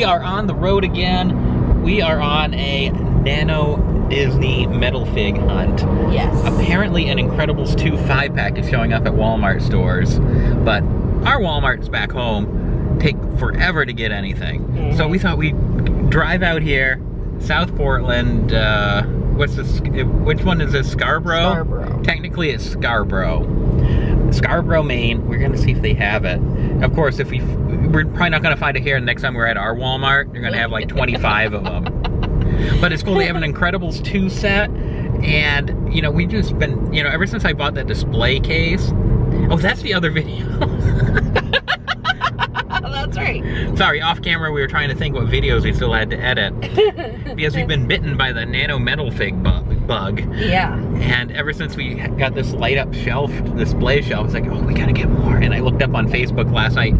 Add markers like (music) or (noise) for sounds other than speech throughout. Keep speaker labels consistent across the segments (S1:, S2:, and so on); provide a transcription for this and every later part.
S1: we are on the road again. We are on a Nano Disney Metal Fig hunt.
S2: Yes.
S1: Apparently an Incredibles 2 5 pack is showing up at Walmart stores, but our Walmarts back home take forever to get anything. Mm -hmm. So we thought we'd drive out here, South Portland, uh, what's this, which one is this, Scarborough?
S2: Scarborough.
S1: Technically it's Scarborough. Scarborough, Maine, we're gonna see if they have it. Of course, if we, we're probably not gonna find it here next time we're at our Walmart, they're gonna have like 25 of them. (laughs) But it's cool, they have an Incredibles 2 set, and, you know, we've just been, you know, ever since I bought that display case, oh, that's the other video. (laughs)
S2: that's right.
S1: Sorry, off camera we were trying to think what videos we still had to edit. (laughs) because we've been bitten by the nano metal fig bug.
S2: Yeah.
S1: And ever since we got this light up shelf, display shelf, it's like, oh, we gotta get more. And I looked up on Facebook last night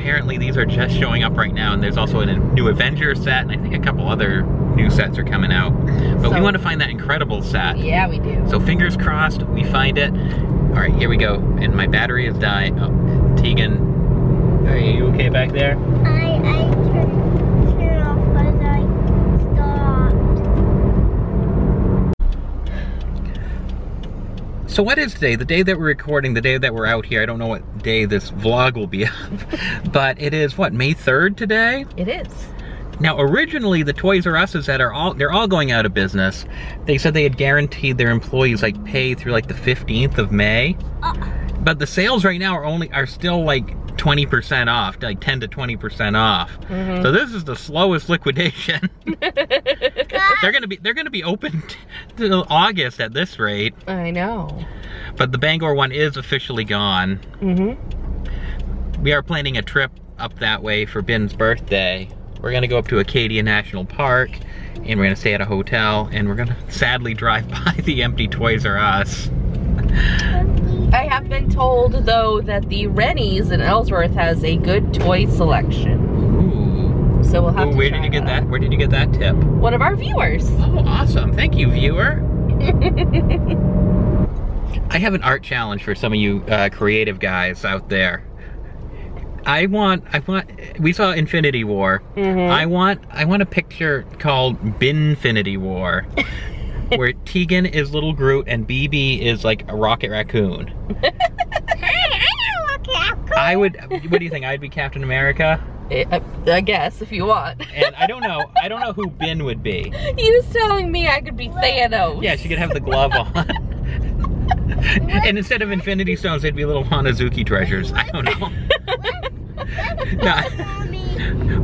S1: apparently these are just showing up right now and there's also a new Avengers set and I think a couple other new sets are coming out. But so, we want to find that incredible set.
S2: Yeah, we do.
S1: So fingers crossed we find it. All right, here we go. And my battery is dying. Oh, Teagan, are you okay back there?
S3: I, I
S1: So what is today? The day that we're recording, the day that we're out here. I don't know what day this vlog will be (laughs) up, but it is what, May 3rd today?
S2: It is.
S1: Now originally the Toys R Us's that are all, they're all going out of business. They said they had guaranteed their employees like pay through like the 15th of May. Uh. But the sales right now are only, are still like 20% off, like 10 to 20% off. Mm -hmm. So this is the slowest liquidation. (laughs) they're gonna be they're gonna be open (laughs) till August at this rate.
S2: I know.
S1: But the Bangor one is officially gone. Mm -hmm. We are planning a trip up that way for Ben's birthday. We're gonna go up to Acadia National Park and we're gonna stay at a hotel and we're gonna sadly drive (laughs) by the empty Toys R Us.
S2: I have been told, though, that the Renys in Ellsworth has a good toy selection.
S1: Ooh.
S2: So we'll have Ooh,
S1: to Where did you get that? Where did you get that tip?
S2: One of our viewers.
S1: Oh, awesome. Thank you, viewer. (laughs) I have an art challenge for some of you uh, creative guys out there. I want, I want, we saw Infinity War. Mm -hmm. I want, I want a picture called Binfinity War. (laughs) where Teagan is little Groot and BB is like a rocket raccoon. I would, what do you think? I'd be Captain America?
S2: I, I guess, if you want.
S1: and I don't know, I don't know who Ben would be. (laughs)
S2: He was telling me I could be Thanos.
S1: Yeah, she could have the glove on. (laughs) and instead of Infinity Stones, they'd be little Hanazuki treasures. I don't know. (laughs) no,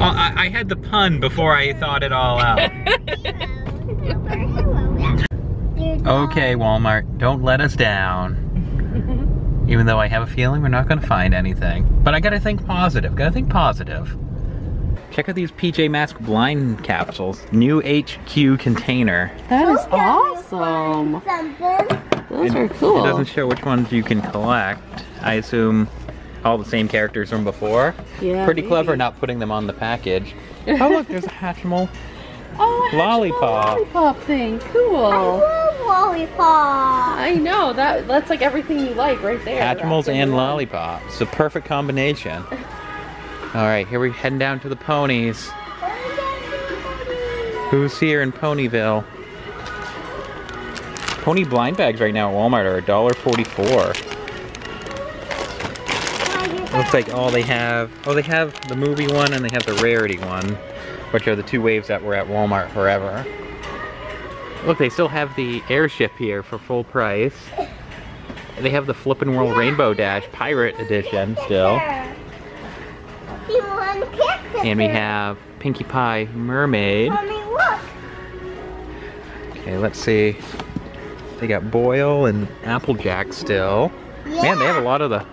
S1: I, I had the pun before I thought it all out. Okay, Walmart, don't let us down. (laughs) Even though I have a feeling we're not gonna find anything. But I gotta think positive, gotta think positive. Check out these PJ Masks blind capsules. New HQ container.
S2: That is awesome. Those it, are cool.
S1: It doesn't show which ones you can collect. I assume all the same characters from before.
S2: Yeah.
S1: Pretty maybe. clever not putting them on the package. oh look, there's a Hatchimal (laughs)
S2: oh, lollipop. lollipop thing. Cool
S3: lollipop.
S2: I know that that's like everything you like right there.
S1: Hatchimals and lollipops. It's a perfect combination. All right, here we're heading down to the ponies. Who's here in Ponyville? Pony blind bags right now at Walmart are $1.44. Looks like all they have, oh they have the movie one and they have the rarity one, which are the two waves that were at Walmart forever. Look, they still have the airship here for full price. They have the Flippin' World Rainbow Dash Pirate Edition still. And we have Pinkie Pie Mermaid. Okay, let's see. They got Boyle and Applejack still. Man, they have a lot of the...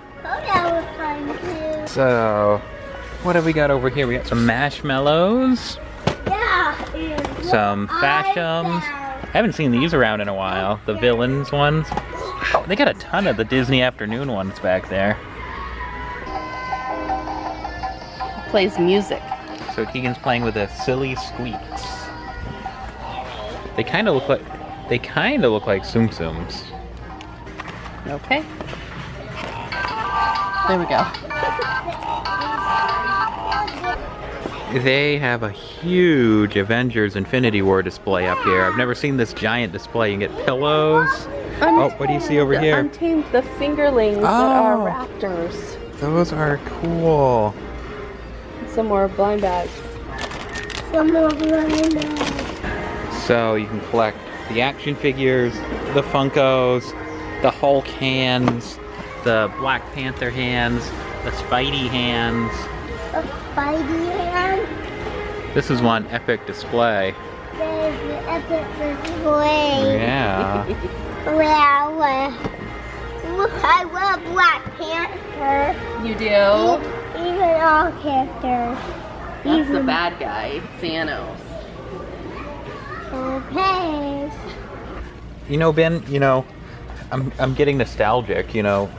S1: So, what have we got over here? We got some marshmallows. Yeah. Some Fashems. I haven't seen these around in a while. The villains ones. They got a ton of the Disney afternoon ones back there.
S2: Plays music.
S1: So Teagan's playing with a silly squeaks. They kind of look like they kind of look like Tsum Tsums.
S2: Okay. There we go.
S1: They have a huge Avengers Infinity War display up here. I've never seen this giant display. You can get pillows. Oh, what do you see over
S2: The
S1: here?
S2: Untamed the fingerlings that are
S1: Oh.
S2: raptors.
S1: Those are cool.
S2: Some more blind bags.
S3: Some more blind bags.
S1: So you can collect the action figures, the Funkos, the Hulk hands, the Black Panther hands, the Spidey hands.
S3: A Spidey hand.
S1: This is one epic display.
S3: There's the epic display.
S1: Yeah. (laughs)
S3: Well, uh, I love Black Panther.
S2: You do?
S3: E- Even all characters.
S2: That's the bad guy, Thanos.
S3: Okay.
S1: You know, Ben, you know, I'm, I'm getting nostalgic, you know.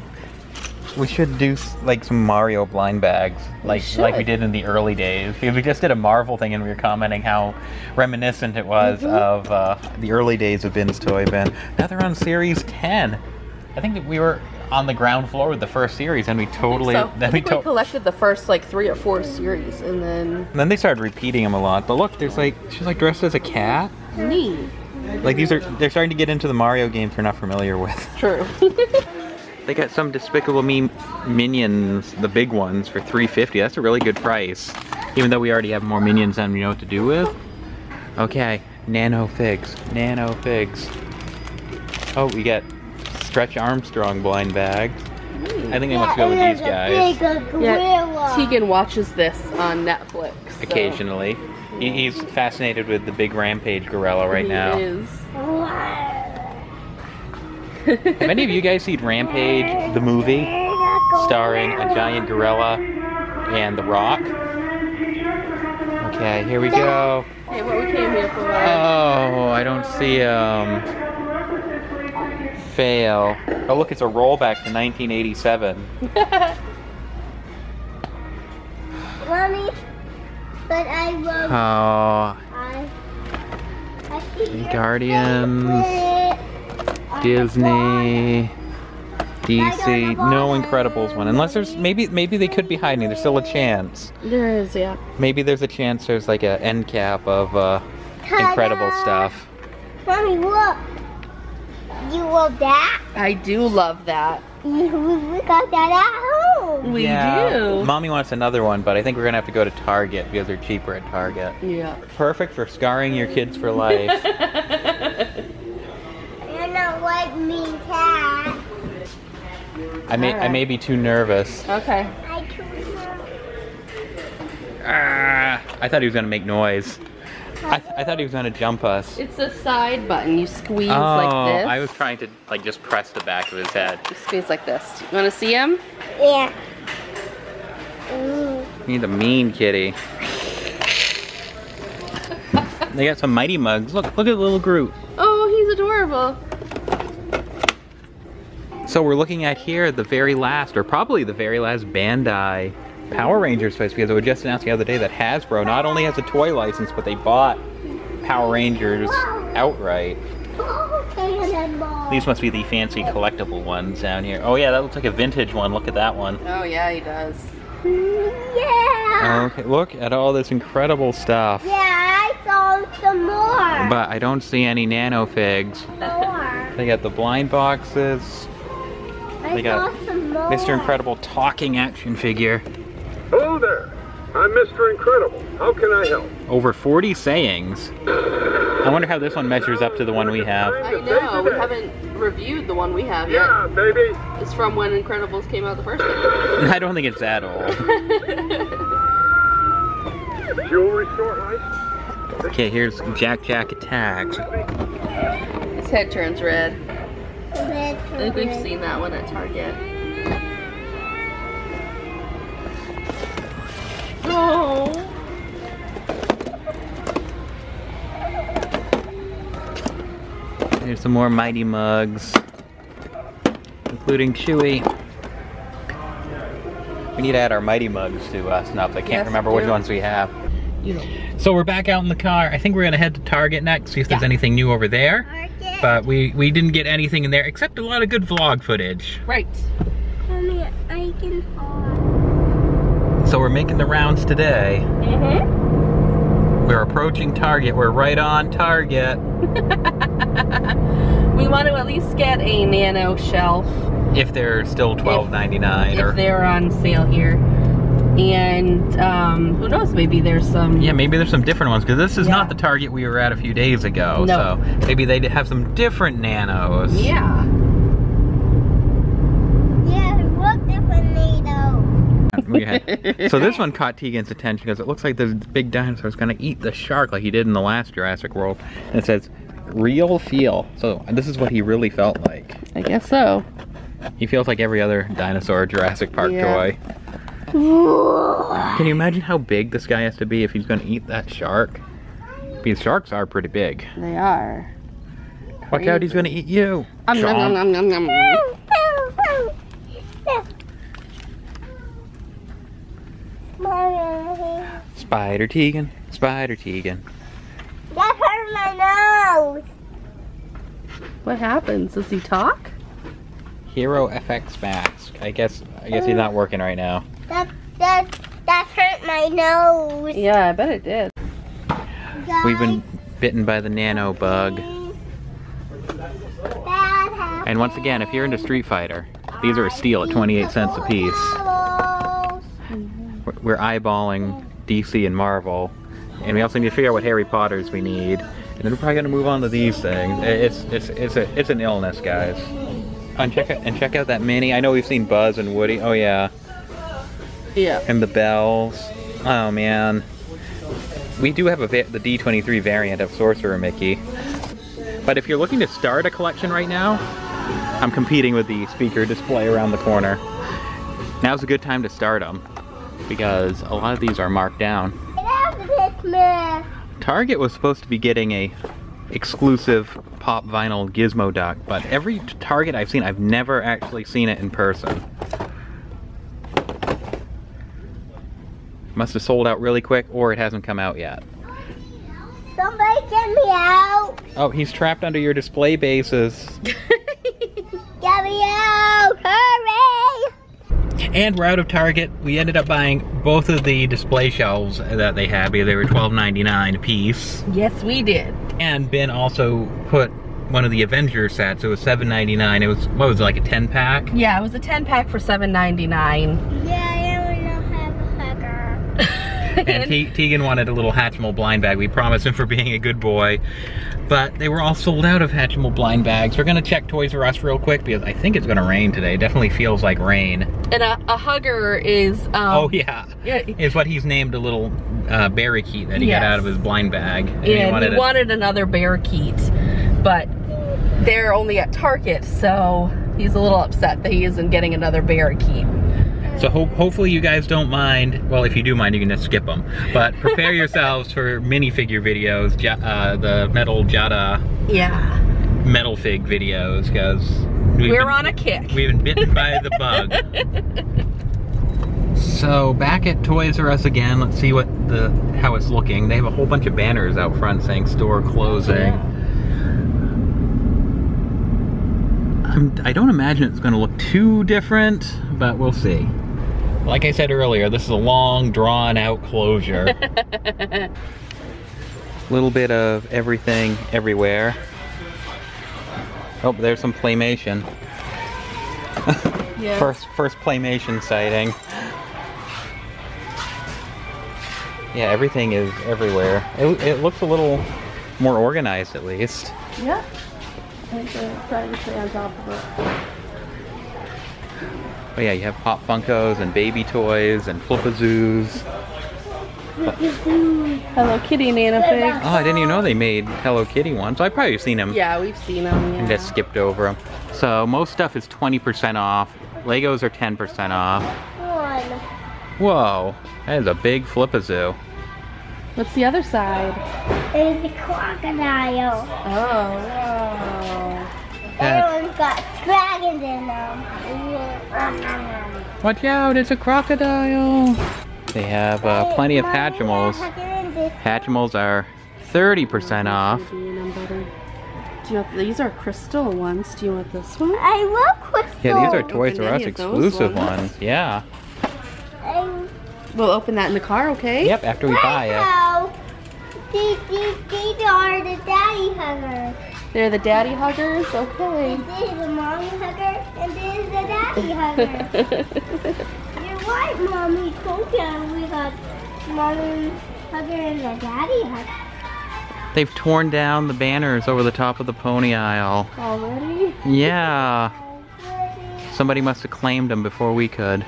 S1: We should do like some Mario blind bags, like like we did in the early days. Because we just did a Marvel thing, and we were commenting how reminiscent it was
S2: Mm-hmm.
S1: of uh, the early days of Bin's Toy Bin. Now they're on Series 10. I think that we were on the ground floor with the first series, and we totally
S2: so,
S1: then
S2: I
S1: we
S2: think we
S1: to-
S2: collected the first like three or four series, and then
S1: and then they started repeating them a lot. But look, there's like she's like dressed as a cat.
S2: neat.
S1: Like these are they're starting to get into the Mario games we're not familiar with.
S2: True. (laughs)
S1: They got some Despicable Me minions, the big ones, for 350. That's a really good price. Even though we already have more minions than we know what to do with. Okay, nano figs, nano figs. Oh, we got Stretch Armstrong blind bags. I think I must go with these guys
S2: yeah. Teagan watches this on Netflix. so
S1: occasionally. He's fascinated with the big Rampage gorilla right
S2: he
S1: now.
S2: Is.
S1: Have any of you guys seen Rampage, the movie, starring a giant gorilla and The Rock? Okay, here we go.
S2: Hey, what we came here for?
S1: Oh, I don't see um fail. Oh look, it's a rollback to 1987. (laughs)
S3: Mommy, but I love
S1: Oh,
S3: I, I
S1: Guardians,
S3: favorite on the
S1: Disney, DC. No. Incredibles one. Unless there's maybe maybe they could be hiding. There's still a chance.
S2: there is, yeah.
S1: Maybe there's a chance there's like an end cap of uh, incredible stuff.
S3: Mommy, look. You love that?
S2: I do love that. (laughs)
S3: We got that at home.
S2: We
S1: Yeah.
S2: do.
S1: Mommy wants another one, but I think we're gonna have to go to Target because they're cheaper at Target.
S2: Yeah.
S1: Perfect for scarring your kids for life. (laughs)
S3: You're not like me, cat.
S1: I may I may be too nervous.
S2: Okay.
S3: I
S1: Ah, I thought he was gonna make noise. I, th- I thought he was gonna jump us.
S2: It's a side button. You squeeze
S1: oh,
S2: like this.
S1: I was trying to like just press the back of his head.
S2: You squeeze like this. You want to see him?
S3: Yeah. Ooh.
S1: He's a mean kitty. (laughs) they got some mighty mugs. Look, look at little Groot.
S2: Oh, he's adorable.
S1: So we're looking at here the very last, or probably the very last Bandai Power Rangers toys, because it was just announced the other day that Hasbro not only has a toy license, but they bought Power Rangers outright. These must be the fancy collectible ones down here. Oh yeah, that looks like a vintage one. Look at that one.
S2: Oh yeah, he does.
S3: Yeah.
S1: Okay, look at all this incredible stuff.
S3: Yeah, I saw some more.
S1: But I don't see any nano figs.
S3: more.
S1: They got the blind boxes.
S3: I
S1: They got
S3: saw some more.
S1: Mr. Incredible talking action figure.
S4: Hello there. I'm Mr. Incredible. How can I help?
S1: Over 40 sayings. I wonder how this one measures up to the one we have.
S2: I know. We haven't reviewed the one we have yet.
S4: Yeah, baby.
S2: It's from when Incredibles came out the first time. (laughs)
S1: I don't think it's that old. (laughs)
S4: Jewelry store heist?
S1: Okay, here's Jack Jack Attacks.
S2: His head turns red.
S3: Red
S2: I think we've seen that one at Target. Oh.
S1: There's some more Mighty Mugs, including Chewy. We need to add our Mighty Mugs to uh, Snuff. I can't
S2: Yes,
S1: remember which ones we have.
S2: You know.
S1: So we're back out in the car. I think we're gonna head to Target next, see if there's anything new over there.
S3: Target.
S1: But we, we didn't get anything in there except a lot of good vlog footage.
S2: Right.
S3: Mommy, I can hold.
S1: So we're making the rounds today.
S2: Mm-hmm.
S1: We're approaching Target. We're right on Target. (laughs)
S2: We want to at least get a nano shelf
S1: If they're still $12.99 or
S2: if they're on sale here. And um, who knows, maybe there's some.
S1: Yeah, maybe there's some different ones because this is
S2: Yeah.
S1: not the Target we were at a few days ago.
S2: No.
S1: So maybe they have some different nanos.
S2: Yeah.
S3: Yeah, look different NATO.
S1: We (laughs) so this one caught Teagan's attention because it looks like this big dinosaur is going to eat the shark like he did in the last Jurassic World. And it says, real feel. So this is what he really felt like.
S2: I guess so.
S1: He feels like every other dinosaur Jurassic Park
S2: Yeah.
S1: toy. Can you imagine how big this guy has to be if he's going to eat that shark? Because sharks are pretty big.
S2: They are.
S1: Watch out, he's going to eat you.
S2: Um, nom, nom, nom, nom, nom.
S1: Spider Teagan, Spider Teagan.
S3: that hurt my nose.
S2: What happens? Does he talk?
S1: Hero FX Mask. I guess I guess he's not working right now.
S3: That that that hurt my nose.
S2: Yeah, I bet it did.
S1: We've been bitten by the nano bug. And once again, if you're into Street Fighter, these are a steal at 28 cents a piece. We're- We're eyeballing DC and Marvel. And we also need to figure out what Harry Potters we need. And then we're probably gonna move on to these things. It's it's it's a it's an illness, guys. And check out and check out that mini. I know we've seen Buzz and Woody. Oh yeah.
S2: Yeah.
S1: And the bells. Oh man. We do have a the D23 variant of Sorcerer Mickey. But if you're looking to start a collection right now, I'm competing with the speaker display around the corner. Now's a good time to start them because a lot of these are marked down. Target was supposed to be getting a exclusive pop vinyl gizmo duck, but every Target I've seen, I've never actually seen it in person. Must have sold out really quick, or it hasn't come out yet.
S3: Somebody get me out.
S1: Oh, he's trapped under your display bases. (laughs)
S3: Get me out. Hurry.
S1: And we're out of Target. We ended up buying both of the display shelves that they had because they were $12.99 a piece.
S2: Yes, we did.
S1: And Ben also put one of the Avengers sets. It was $7.99. It was, what was it, like a 10 pack?
S2: Yeah, it was a 10 pack for $7.99.
S3: Yeah, I want to have a hugger. (laughs)
S1: And Te- Teagan wanted a little Hatchimal blind bag. We promised him for being a good boy. But they were all sold out of Hatchimal blind bags. We're gonna check Toys R Us real quick because I think it's gonna rain today. It definitely feels like rain.
S2: And a, a hugger is. Um,
S1: oh yeah.
S2: Yeah.
S1: Is what he's named a little uh, parakeet that he got out of his blind bag. And
S2: And he
S1: wanted
S2: wanted,
S1: it-
S2: another but they're only at Target, so he's a little upset that he isn't getting another parakeet.
S1: So ho- hopefully you guys don't mind. Well, if you do mind, you can just skip them. But prepare (laughs) yourselves for minifigure videos, uh, the metal Jada
S2: Yeah.
S1: metal fig videos, because
S2: We're on a kick.
S1: We've been bitten by the bug. (laughs) so back at Toys R Us again. Let's see what the how it's looking. They have a whole bunch of banners out front saying store closing. I'm, I don't imagine it's going to look too different, but we'll see. Like I said earlier, this is a long, drawn-out closure. (laughs) Little bit of everything, everywhere. Oh, there's some playmation.
S2: Yeah.
S1: First, first playmation sighting. Yeah, everything is everywhere. It, it looks a little more organized, at least.
S2: Yeah. I think they're trying to stay on top of it.
S1: But yeah, you have Pop Funkos and baby toys and Flipazoos.
S2: Hello Kitty Nano Fig.
S1: Oh, I didn't even know they made Hello Kitty ones. I've probably seen them
S2: Yeah, we've seen them.
S1: and just skipped over them. So most stuff is 20% off. Legos are 10% off.
S3: One.
S1: Whoa, that is a big Flipazoo.
S2: What's the other side?
S3: It's a crocodile.
S2: Oh, wow.
S1: That-
S3: Everyone's got dragons in them.
S1: Watch out, it's a crocodile. They have uh, plenty of Hatchimals. Hatchimals are 30% off.
S2: Do you want these are crystal ones? Do you want this one?
S3: I love crystal.
S1: Yeah, these are Toys
S2: and
S1: R Us
S2: any of those
S1: exclusive
S2: ones.
S1: ones. Yeah.
S3: I,
S2: We'll open that in the car, okay?
S1: Yep, after we buy it.
S3: Wow. These, these, these are the daddy huggers.
S2: They're the daddy huggers, okay.
S3: This is the mommy hugger, and this is the daddy hugger. (laughs) You're right, mommy. Told we got mommy hugger and the daddy hugger.
S1: They've torn down the banners over the top of the pony aisle.
S2: Already?
S1: Yeah. Somebody must have claimed them before we could.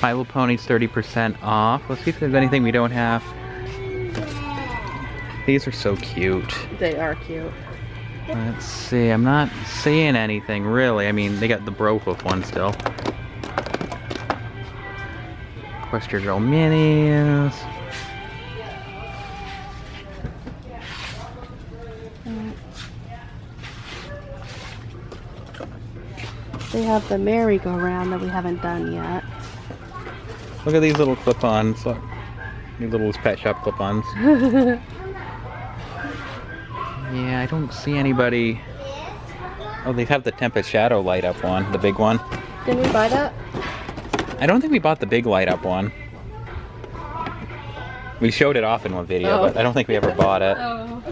S1: My Little Pony's 30% off. Let's see if there's anything we don't have. These are so cute.
S2: They are cute.
S1: Let's see. I'm not seeing anything really. I mean, they got the Brohoof one still. Equestria Girl minis.
S2: They have the merry-go-round that we haven't done yet.
S1: Look at these little clip-ons. Look. These little pet shop clip-ons. (laughs) yeah, I don't see anybody. Oh, they have the Tempest Shadow light up one, the big one.
S2: Didn't we buy that?
S1: I don't think we bought the big light up one. We showed it off in one video,
S2: Oh.
S1: but I don't think we ever bought it.
S2: Oh.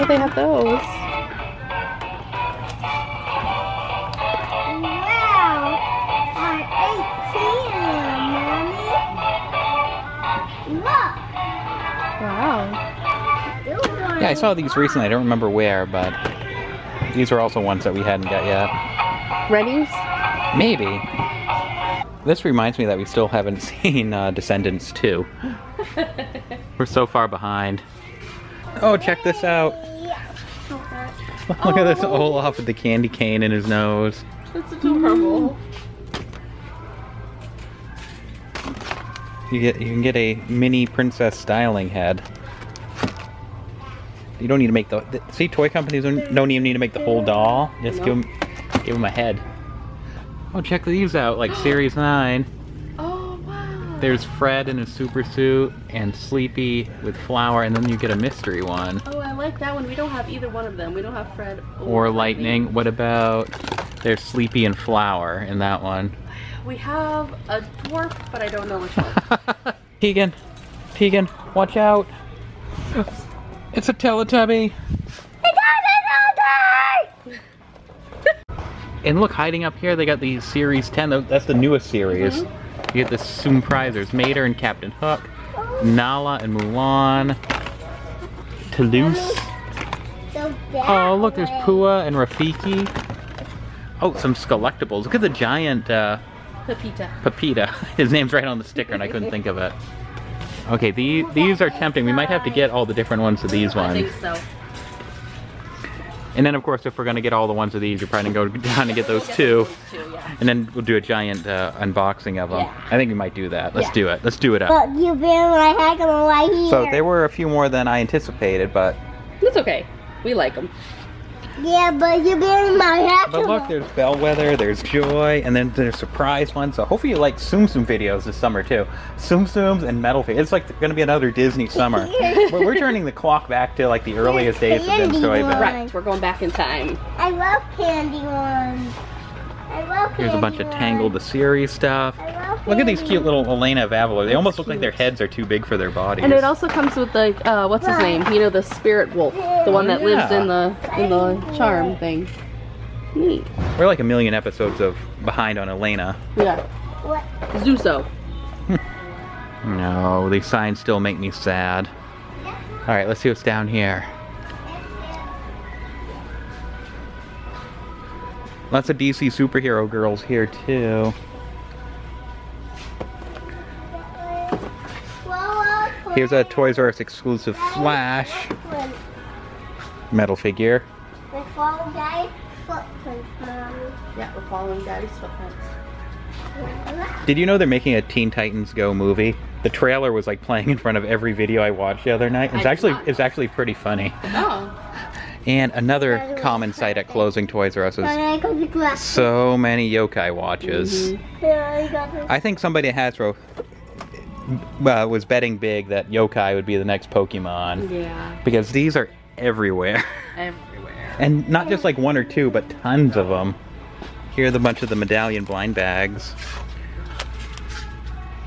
S2: Oh, they have those.
S1: I saw these recently. I don't remember where, but these are also ones that we hadn't got yet.
S2: Renys?
S1: Maybe. This reminds me that we still haven't (laughs) seen uh, Descendants 2. We're so far behind. Oh, check this out. (laughs) Look at this Olaf with the candy cane in his nose.
S2: That's adorable.
S1: You get you can get a mini princess styling head. You don't need to make the, the see toy companies don't, don't even need to make the whole doll. Just give 'em give them give them a head. Oh, check these out, like (gasps) Series Nine.
S2: Oh, wow.
S1: There's Fred in his super suit and Sleepy with Flower, and then you get a mystery one.
S2: Oh, I like that one. We don't have either one of them. We don't have Fred
S1: Or Lightning. What about there's Sleepy and Flower in that one?
S2: We have a dwarf, but I don't know which one. (laughs)
S1: Teagan, Teagan, watch out! (laughs) It's a Teletubby. And look, hiding up here, they got the Series 10. That's the newest series. You get the Soon Prizers, Mater and Captain Hook, Nala and Mulan, Toulouse.
S3: So
S1: Oh, look, there's
S3: way.
S1: Pua and Rafiki. Oh, some collectibles. Look at the giant uh,
S2: Pepita.
S1: Pepita. (laughs) His name's right on the sticker and I couldn't think of it. Okay, these, these are tempting. We might have to get all the different ones of these ones.
S2: I
S1: ones.
S2: think so.
S1: And then, of course, if we're going to get all the ones of these, you're probably going (laughs) to go down and get those two.
S2: Two, yeah.
S1: And then we'll do a giant uh, unboxing of them.
S2: Yeah.
S1: I think we might do that. Let's
S2: Yeah.
S1: do it. Let's do it up.
S3: Look, you've been my head on right here.
S1: So there were a few more than I anticipated, but
S2: It's okay. We like them.
S3: Yeah, but you've been my head.
S1: but look, there's Bellwether, there's Joy, and then there's surprise ones. So hopefully you like Tsum Tsum videos this summer too. Tsum Tsums and Metal Face. It's like going to be another Disney summer. (laughs) we're, we're turning the clock back to like the earliest days of
S3: Candy
S1: Toy
S3: one.
S2: Right, we're going back in time.
S3: I love candy ones.
S1: Here's a bunch of. Tangled the series stuff. Look at these cute little Elena of Avalor. They almost look like their heads are too big for their bodies.
S2: And it also comes with like, uh, what's his name? You know, the spirit wolf, the one that lives in the in the charm thing. Neat.
S1: We're like a million episodes of behind on Elena.
S2: Yeah.
S3: What?
S2: Zuzo. (laughs)
S1: No, these signs still make me sad. All right, let's see what's down here. Lots of DC superhero girls here too. Here's a Toys R Us exclusive Flash metal figure.
S3: The fall guy footprints, mommy.
S2: Yeah, we're following Daddy's footprints.
S1: Did you know they're making a Teen Titans Go movie? The trailer was like playing in front of every video I watched the other night. It's actually it's actually pretty funny.
S2: Oh.
S1: And another common sight at closing Toys R Us is
S3: And I got the glass.
S1: so many yokai watches.
S3: I
S1: I think somebody at Hasbro uh, was betting big that yokai would be the next Pokemon
S2: Yeah.
S1: because these are everywhere.
S2: Everywhere.
S1: And not just like one or two, but tons of them. Here are the bunch of the medallion blind bags.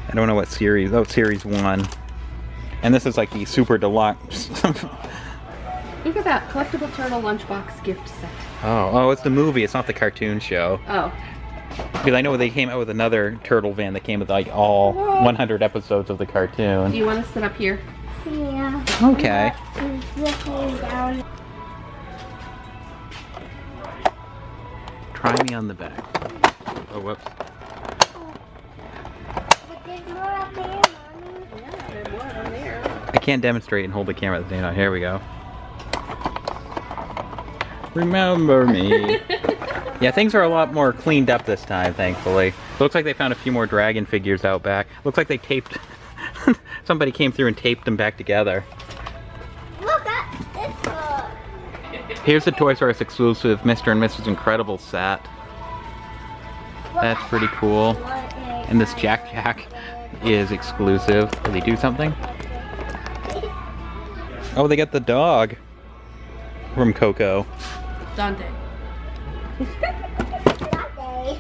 S1: I don't know what series. Oh, series one. And this is like the super deluxe. (laughs)
S2: Look at that collectible turtle lunchbox gift set.
S1: oh, oh, it's the movie. It's not the cartoon show.
S2: Oh,
S1: Because I know they came out with another turtle van that came with like all 100 episodes of the cartoon.
S2: do you want to sit up here?
S3: Yeah.
S1: Okay.
S3: He's.
S1: Try me on the back. Oh, whoops.
S3: But there's more up there.
S2: Yeah, there's more of them there.
S1: I can't demonstrate and hold the camera at the same time. Here we go. Remember me. (laughs) yeah, things are a lot more cleaned up this time, thankfully. Looks like they found a few more dragon figures out back. Looks like they taped. (laughs) Somebody came through and taped them back together.
S3: Look at this one.
S1: Here's the Toys R Us exclusive Mr. and Mrs. Incredible set. That's pretty cool. And this Jack Jack is exclusive. Did they do something? Oh, they got the dog from Coco.
S2: Dante.
S3: Sunday.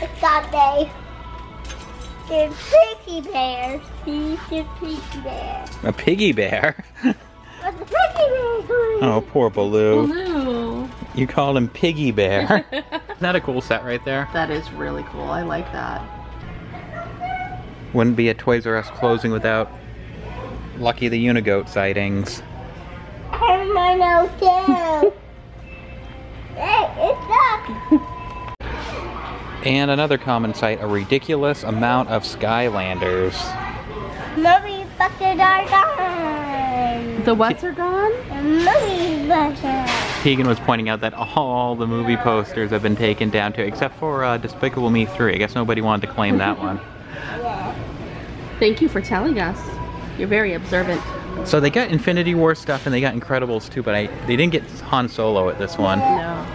S3: It's Sunday. There's piggy bear. See, there's piggy bear.
S1: A piggy bear.
S3: What's the piggy bear
S1: oh, poor Baloo.
S2: Blue.
S1: You called him Piggy Bear. (laughs) Isn't that a cool set right there?
S2: That is really cool. I like that.
S1: Wouldn't be a Toys R Us closing without Lucky the Unigoat sightings.
S3: And my nose too. Hey, it's up.
S1: And another common sight, a ridiculous amount of Skylanders.
S3: Mummy bucket are gone.
S2: The what's are gone?
S3: Mummy bucket.
S1: Teagan was pointing out that all the movie posters have been taken down too, except for uh, Despicable Me 3. I guess nobody wanted to claim that one. (laughs)
S3: Yeah.
S2: Thank you for telling us. You're very observant.
S1: So they got Infinity War stuff and they got Incredibles too, but I, they didn't get Han Solo at this one.
S2: No.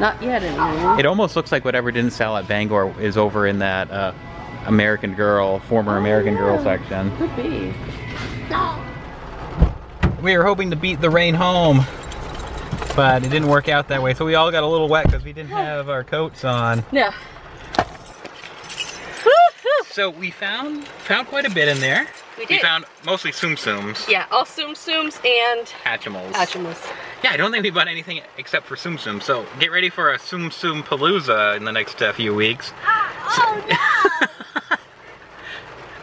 S2: Not yet, anyway.
S1: It almost looks like whatever didn't sell at Bangor is over in that uh, American Girl, former American Girl section.
S2: Could be.
S1: We were hoping to beat the rain home, but it didn't work out that way. So we all got a little wet because we didn't have our coats on.
S2: Yeah.
S1: So we found found quite a bit in there.
S2: We did.
S1: found mostly Tsum Tsums,
S2: Yeah, all Tsum Tsums and
S1: Hatchimals.
S2: Hatchimals.
S1: Yeah, I don't think we bought anything except for Tsum Tsum. So get ready for a Tsum Tsum Palooza in the next uh, few weeks.
S3: Oh no.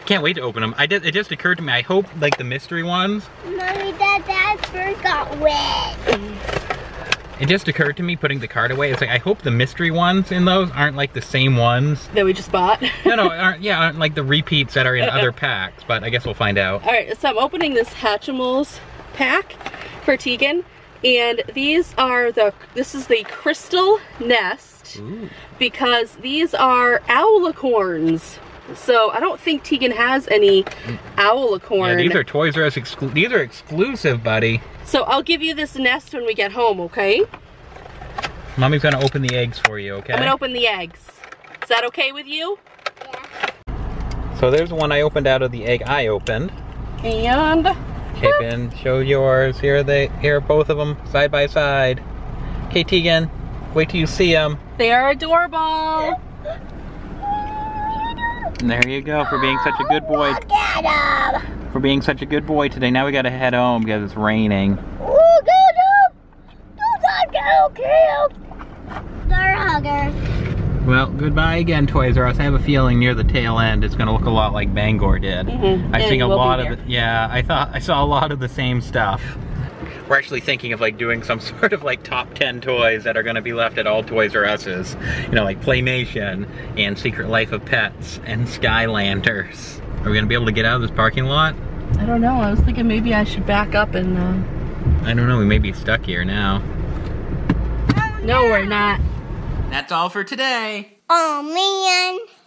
S1: Can't wait to open them. I did. It just occurred to me. I hope like the mystery ones.
S3: Mommy, that dad's fur got wet.
S1: It just occurred to me putting the card away. It's like I hope the mystery ones in those aren't like the same ones.
S2: That we just bought. (laughs)
S1: No, no, aren't yeah, aren't like the repeats that are in other (laughs) packs. But I guess we'll find out.
S2: All right, so I'm opening this Hatchimals pack for Teagan, and these are the, this is the Crystal Nest,
S1: Ooh.
S2: because these are owlicorns. So I don't think Teagan has any owl owlicorn.
S1: Yeah, these are Toys R Us exclu- These are exclusive, buddy.
S2: So I'll give you this nest when we get home, okay?
S1: Mommy's gonna open the eggs for you, okay?
S2: I'm gonna open the eggs. Is that okay with you? Yeah.
S1: So there's one I opened out of the egg I opened.
S2: And
S1: Okay, Ben, show yours. Here are they. Here are both of them side by side. Okay, Teagan, wait till you see them.
S2: they are adorable.
S1: And there you go for being such a good boy.
S3: Look at him.
S1: For being such a good boy today. Now we gotta head home because it's raining.
S3: Look at him. Don't get killed. They're huggers.
S1: Well, goodbye again, Toys R Us. I have a feeling near the tail end it's gonna look a lot like Bangor did.
S2: Mhm,
S1: I
S2: and
S1: think a lot of it. Yeah, I thought I saw a lot of the same stuff. We're actually thinking of like doing some (laughs) sort of like top 10 toys that are going to be left at all Toys R Us's. You know, like Playmation and Secret Life of Pets and Skylanders. Are we going to be able to get out of this parking lot?
S2: I don't know. I was thinking maybe I should back up and. Uh...
S1: I don't know. We may be stuck here now.
S2: No, we're not.
S1: That's all for today.
S3: Oh man.